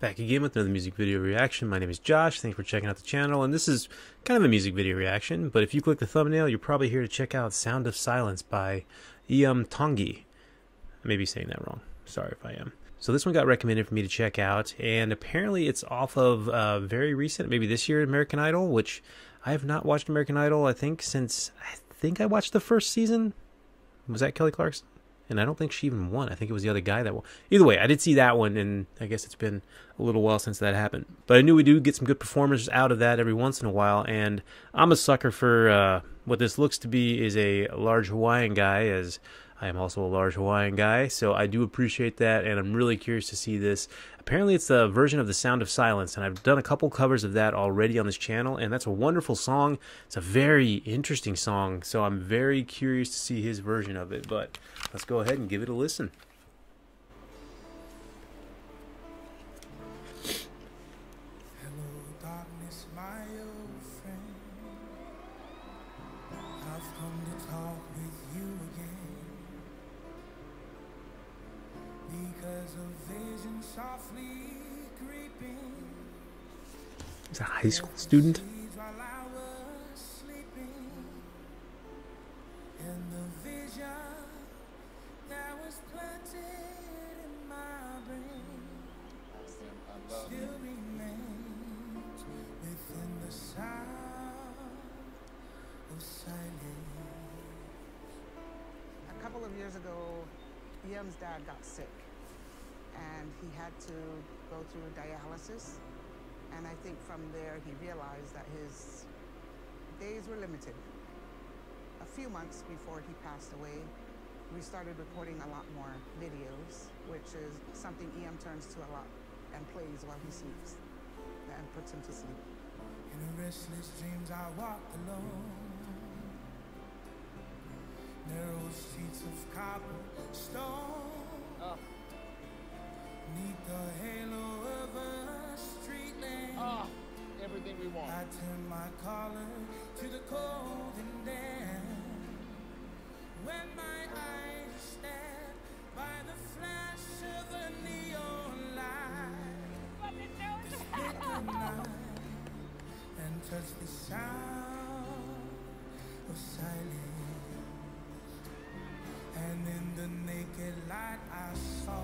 Back again with another music video reaction. My name is Josh. Thanks for checking out the channel. And this is kind of a music video reaction, but if you click the thumbnail, you're probably here to check out Sound of Silence by Iam Tongi. I may be saying that wrong. Sorry if I am. So this one got recommended for me to check out, and apparently it's off of uh, very recent, maybe this year, American Idol, which I have not watched American Idol, I think, since I think I watched the first season. Was that Kelly Clarkson? And I don't think she even won. I think it was the other guy that won. Either way, I did see that one, and I guess it's been a little while since that happened. But I knew we do get some good performers out of that every once in a while, and I'm a sucker for uh, what this looks to be is a large Hawaiian guy, as I am also a large Hawaiian guy, so I do appreciate that, and I'm really curious to see this. Apparently, it's a version of The Sound of Silence, and I've done a couple covers of that already on this channel, and that's a wonderful song. It's a very interesting song, so I'm very curious to see his version of it, but let's go ahead and give it a listen. He's a high school student. While I was sleeping, and the vision that was planted in my brain still remained within the sound of silence. A couple of years ago, Iam's dad got sick and he had to go through dialysis. And I think from there he realized that his days were limited. A few months before he passed away, we started recording a lot more videos, which is something Iam turns to a lot and plays while he sleeps and puts him to sleep. In the restless dreams I walked alone. Narrow streets of cobblestone. Oh. Neath the halo of a street lamp. Ah, everything we want. I turn my collar to the cold and damp. When my eyes are stabbed by the flash of a neon light. Night and touch the sound of silence. And in the naked light I saw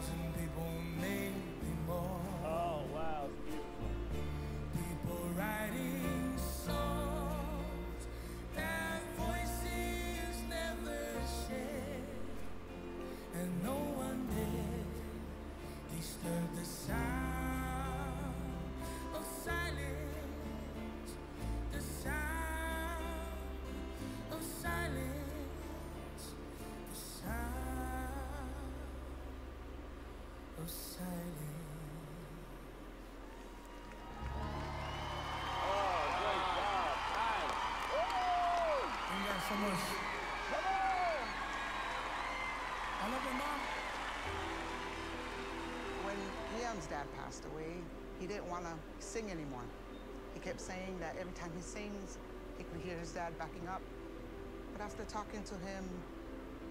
thousand dad passed away, he didn't want to sing anymore. He kept saying that every time he sings, he could hear his dad backing up. But after talking to him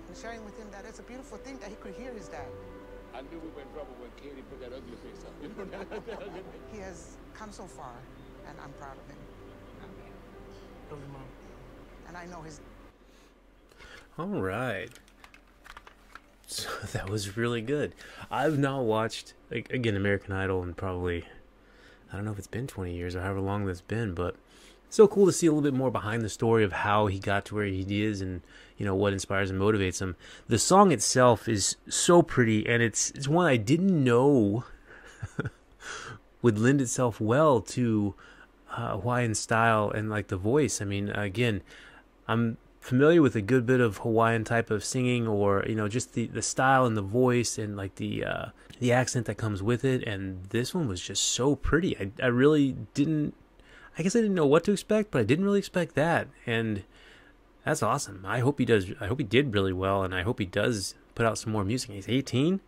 and sharing with him that it's a beautiful thing that he could hear his dad, I knew we were in trouble when Katy put that ugly face up. You know that? he has come so far, and I'm proud of him. Love you, Mom. And I know his All right. So that was really good. I've not watched like, again American Idol in probably I don't know if it's been 20 years or however long that's been, but it's so cool to see a little bit more behind the story of how he got to where he is and you know what inspires and motivates him. The song itself is so pretty and it's it's one I didn't know would lend itself well to uh, Hawaiian style and like the voice. I mean, again, I'm familiar with a good bit of Hawaiian type of singing, or you know, just the the style and the voice and like the uh, the accent that comes with it. And this one was just so pretty. I I really didn't. I guess I didn't know what to expect, but I didn't really expect that. And that's awesome. I hope he does. I hope he did really well, and I hope he does put out some more music. He's 18.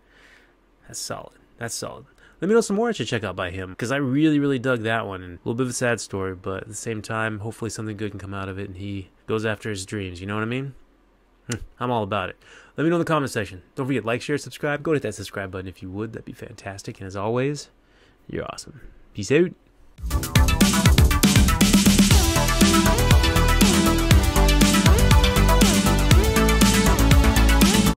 That's solid. That's solid. Let me know some more I should check out by him because I really, really dug that one. And a little bit of a sad story, but at the same time, hopefully something good can come out of it and he goes after his dreams. You know what I mean? Hmm. I'm all about it. Let me know in the comment section. Don't forget, like, share, subscribe. Go hit that subscribe button if you would. That'd be fantastic. And as always, you're awesome. Peace out.